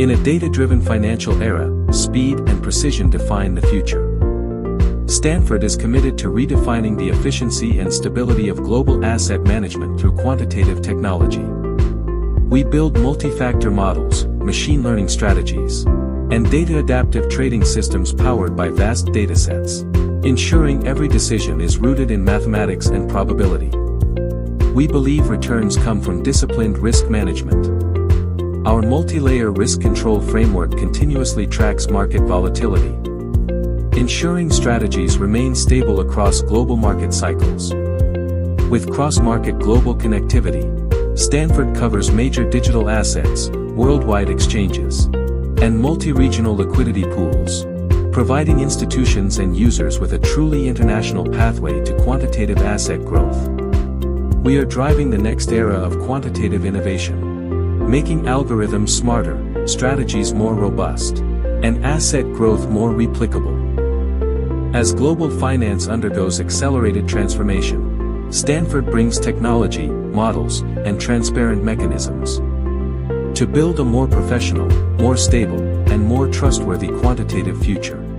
In a data-driven financial era, speed and precision define the future. Stanford is committed to redefining the efficiency and stability of global asset management through quantitative technology. We build multi-factor models, machine learning strategies, and data-adaptive trading systems powered by vast datasets, ensuring every decision is rooted in mathematics and probability. We believe returns come from disciplined risk management. Our multi-layer risk control framework continuously tracks market volatility, ensuring strategies remain stable across global market cycles. With cross-market global connectivity, Stanford covers major digital assets, worldwide exchanges, and multi-regional liquidity pools, providing institutions and users with a truly international pathway to quantitative asset growth. We are driving the next era of quantitative innovation, making algorithms smarter, strategies more robust, and asset growth more replicable. As global finance undergoes accelerated transformation, Stanford brings technology, models, and transparent mechanisms to build a more professional, more stable, and more trustworthy quantitative future.